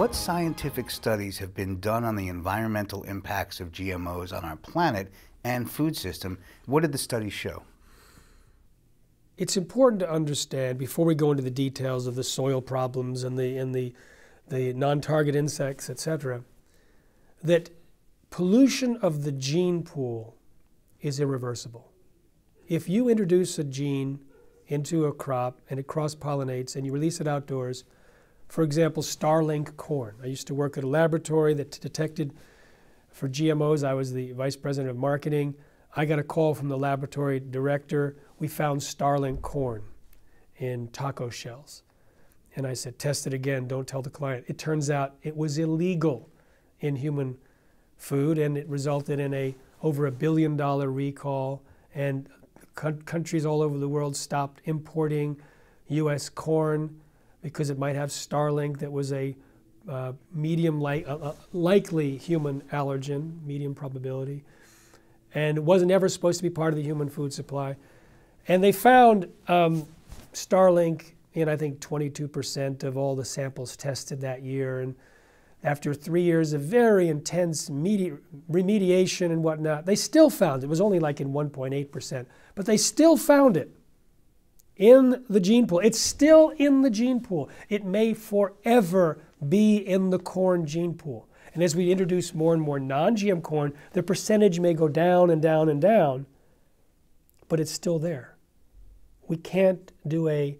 What scientific studies have been done on the environmental impacts of GMOs on our planet and food system? What did the studies show? It's important to understand before we go into the details of the soil problems and the and the the non-target insects, etc., that pollution of the gene pool is irreversible. If you introduce a gene into a crop and it cross-pollinates and you release it outdoors, for example, Starlink corn. I used to work at a laboratory that detected for GMOs. I was the vice president of marketing. I got a call from the laboratory director. We found Starlink corn in taco shells. And I said, test it again, don't tell the client. It turns out it was illegal in human food and it resulted in a over a billion dollar recall and countries all over the world stopped importing US corn because it might have Starlink that was a uh, medium li- uh, uh, likely human allergen, medium probability, and it wasn't ever supposed to be part of the human food supply. And they found um, Starlink in, I think, 22% of all the samples tested that year. And after three years of very intense medi- remediation and whatnot, they still found it. It was only like in 1.8%, but they still found it in the gene pool. It's still in the gene pool. It may forever be in the corn gene pool. And as we introduce more and more non GM corn, the percentage may go down and down and down, but it's still there. We can't do a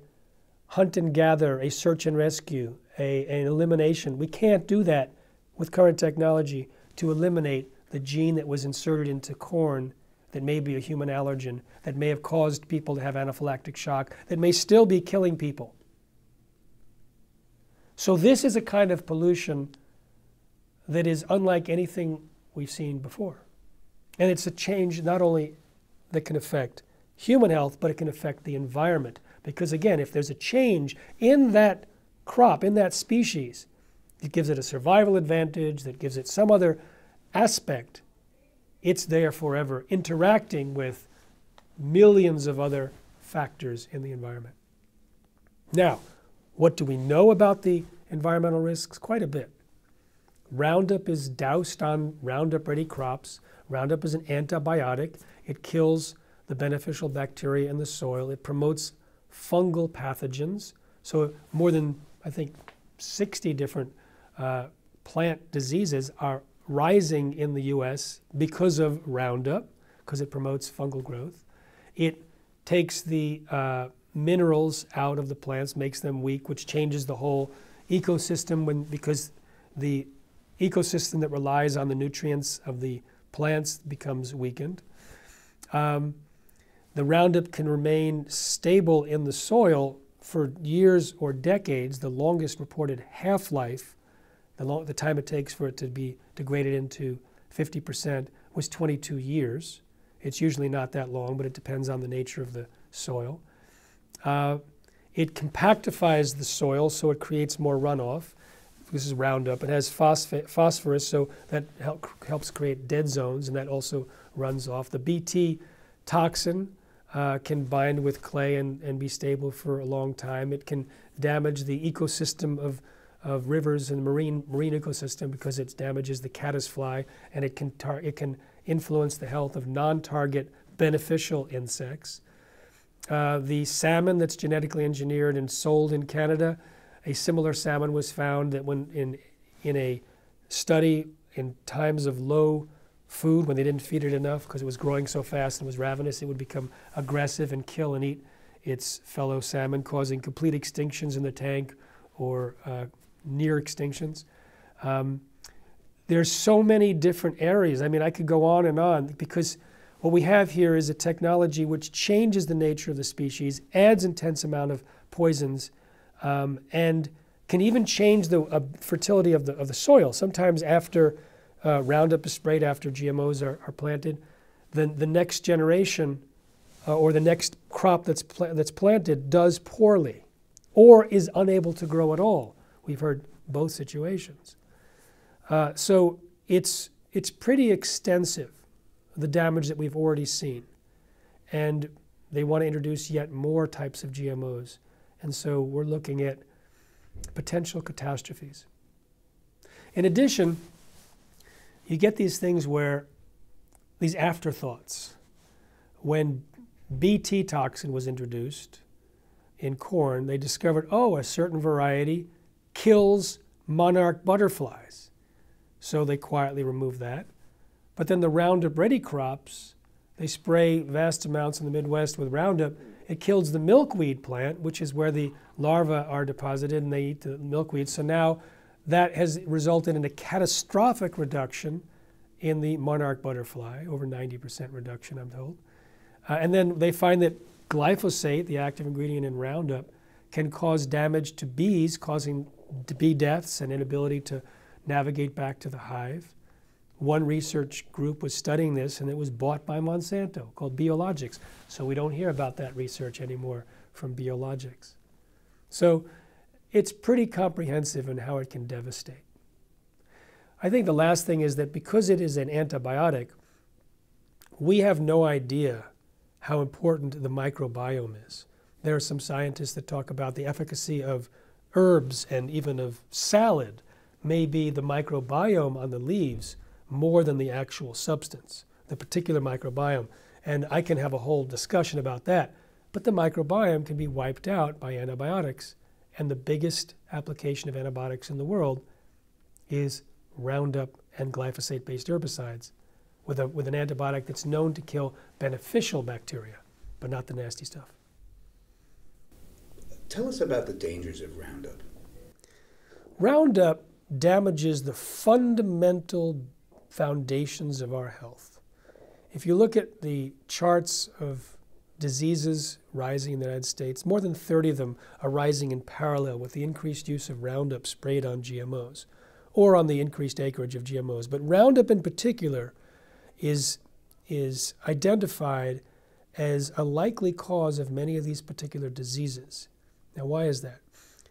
hunt and gather, a search and rescue, a, an elimination. We can't do that with current technology to eliminate the gene that was inserted into corn that may be a human allergen, that may have caused people to have anaphylactic shock, that may still be killing people. So, this is a kind of pollution that is unlike anything we've seen before. And it's a change not only that can affect human health, but it can affect the environment. Because again, if there's a change in that crop, in that species, it gives it a survival advantage, that gives it some other aspect it's there forever, interacting with millions of other factors in the environment. Now, what do we know about the environmental risks? Quite a bit. Roundup is doused on Roundup ready crops. Roundup is an antibiotic. It kills the beneficial bacteria in the soil. It promotes fungal pathogens. So, more than, I think, 60 different uh, plant diseases are rising in the US because of Roundup, because it promotes fungal growth. It takes the uh, minerals out of the plants, makes them weak, which changes the whole ecosystem when, because the ecosystem that relies on the nutrients of the plants becomes weakened. Um, the Roundup can remain stable in the soil for years or decades, the longest reported half life the, long, the time it takes for it to be degraded into 50% was 22 years. It's usually not that long, but it depends on the nature of the soil. Uh, it compactifies the soil so it creates more runoff. This is Roundup. It has phosphorus, so that help, helps create dead zones, and that also runs off. The Bt toxin uh, can bind with clay and, and be stable for a long time. It can damage the ecosystem of of rivers and marine marine ecosystem because it damages the caddisfly and it can tar- it can influence the health of non-target beneficial insects. Uh, the salmon that's genetically engineered and sold in Canada, a similar salmon was found that when in in a study in times of low food when they didn't feed it enough because it was growing so fast and was ravenous, it would become aggressive and kill and eat its fellow salmon, causing complete extinctions in the tank or uh, near extinctions. Um, there's so many different areas. I mean, I could go on and on because what we have here is a technology which changes the nature of the species, adds intense amount of poisons, um, and can even change the uh, fertility of the, of the soil. Sometimes after uh, Roundup is sprayed, after GMOs are, are planted, then the next generation uh, or the next crop that's, pl- that's planted does poorly or is unable to grow at all. We've heard both situations. Uh, so it's, it's pretty extensive, the damage that we've already seen. And they want to introduce yet more types of GMOs. And so we're looking at potential catastrophes. In addition, you get these things where these afterthoughts. When BT toxin was introduced in corn, they discovered, oh, a certain variety kills monarch butterflies. So they quietly remove that. But then the Roundup Ready crops, they spray vast amounts in the Midwest with Roundup. It kills the milkweed plant, which is where the larvae are deposited and they eat the milkweed. So now that has resulted in a catastrophic reduction in the monarch butterfly, over 90% reduction, I'm told. Uh, and then they find that glyphosate, the active ingredient in Roundup, can cause damage to bees, causing bee deaths and inability to navigate back to the hive. One research group was studying this and it was bought by Monsanto called Beeologics. So we don't hear about that research anymore from Beeologics. So it's pretty comprehensive in how it can devastate. I think the last thing is that because it is an antibiotic, we have no idea how important the microbiome is. There are some scientists that talk about the efficacy of herbs and even of salad may be the microbiome on the leaves more than the actual substance, the particular microbiome. And I can have a whole discussion about that. But the microbiome can be wiped out by antibiotics. And the biggest application of antibiotics in the world is Roundup and glyphosate based herbicides with, a, with an antibiotic that's known to kill beneficial bacteria, but not the nasty stuff. Tell us about the dangers of Roundup. Roundup damages the fundamental foundations of our health. If you look at the charts of diseases rising in the United States, more than 30 of them are rising in parallel with the increased use of Roundup sprayed on GMOs or on the increased acreage of GMOs. But Roundup in particular is, is identified as a likely cause of many of these particular diseases. Now, why is that?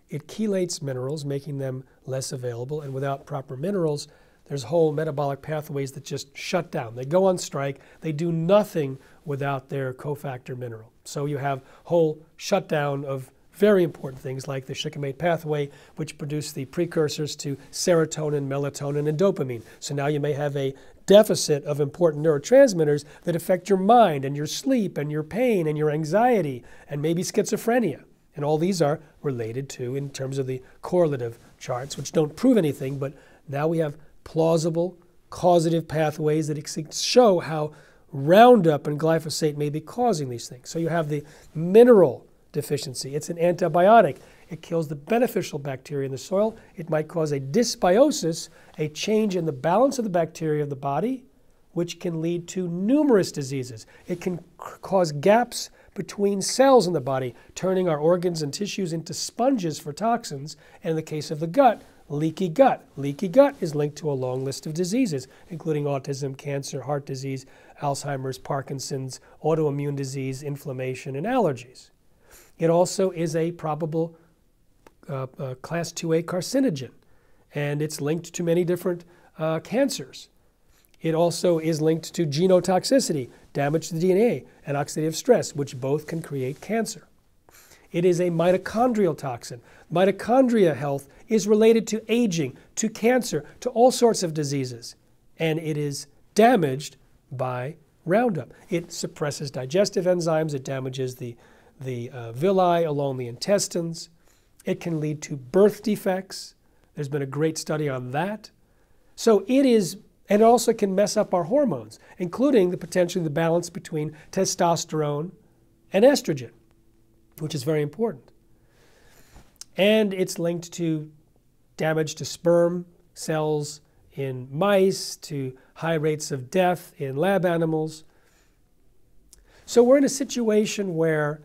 It chelates minerals, making them less available, and without proper minerals, there's whole metabolic pathways that just shut down. They go on strike. They do nothing without their cofactor mineral. So you have whole shutdown of very important things like the shikimate pathway, which produce the precursors to serotonin, melatonin, and dopamine. So now you may have a deficit of important neurotransmitters that affect your mind and your sleep and your pain and your anxiety and maybe schizophrenia. And all these are related to in terms of the correlative charts, which don't prove anything, but now we have plausible causative pathways that show how Roundup and glyphosate may be causing these things. So you have the mineral deficiency. It's an antibiotic. It kills the beneficial bacteria in the soil. It might cause a dysbiosis, a change in the balance of the bacteria of the body, which can lead to numerous diseases. It can cause gaps between cells in the body, turning our organs and tissues into sponges for toxins. And in the case of the gut, leaky gut. Leaky gut is linked to a long list of diseases, including autism, cancer, heart disease, Alzheimer's, Parkinson's, autoimmune disease, inflammation, and allergies. It also is a probable uh, uh, class 2A carcinogen, and it's linked to many different uh, cancers. It also is linked to genotoxicity, damage to the DNA, and oxidative stress, which both can create cancer. It is a mitochondrial toxin. Mitochondria health is related to aging, to cancer, to all sorts of diseases, and it is damaged by Roundup. It suppresses digestive enzymes, it damages the, the uh, villi along the intestines. It can lead to birth defects. There's been a great study on that. So it is, and it also can mess up our hormones, including the potentially the balance between testosterone and estrogen, which is very important. And it's linked to damage to sperm cells in mice, to high rates of death in lab animals. So we're in a situation where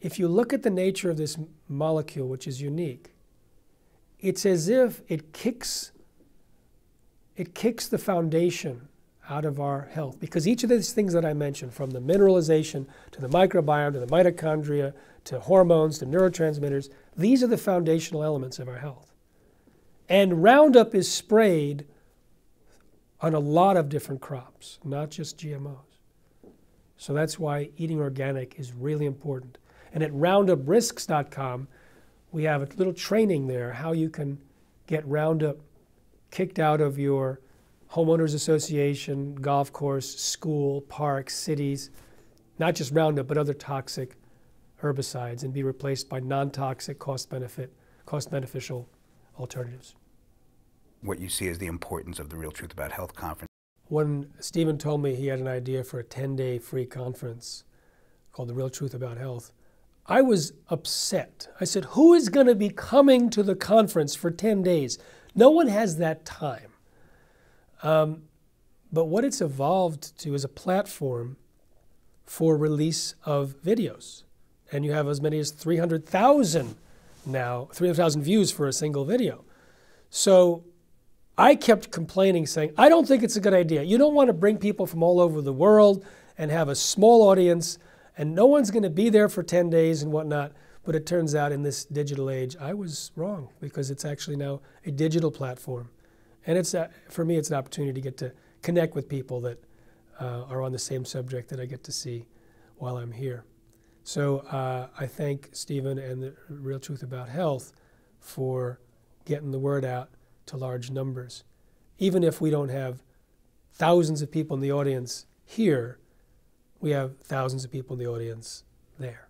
if you look at the nature of this molecule, which is unique, it's as if it kicks, it kicks the foundation out of our health. Because each of these things that I mentioned, from the mineralization to the microbiome to the mitochondria to hormones to neurotransmitters, these are the foundational elements of our health. And Roundup is sprayed on a lot of different crops, not just GMOs. So that's why eating organic is really important. And at rounduprisks.com, we have a little training there how you can get Roundup kicked out of your homeowners association, golf course, school, park, cities, not just Roundup, but other toxic herbicides, and be replaced by non-toxic, cost-benefit, cost-beneficial alternatives. What you see is the importance of the Real Truth About Health conference. When Stephen told me he had an idea for a 10-day free conference called The Real Truth About Health, I was upset. I said, Who is going to be coming to the conference for 10 days? No one has that time. Um, but what it's evolved to is a platform for release of videos. And you have as many as 300,000 now, 300,000 views for a single video. So I kept complaining, saying, I don't think it's a good idea. You don't want to bring people from all over the world and have a small audience, and no one's going to be there for 10 days and whatnot. But it turns out in this digital age, I was wrong because it's actually now a digital platform. And it's a, for me, it's an opportunity to get to connect with people that uh, are on the same subject that I get to see while I'm here. So uh, I thank Stephen and the Real Truth About Health for getting the word out to large numbers. Even if we don't have thousands of people in the audience here, we have thousands of people in the audience there.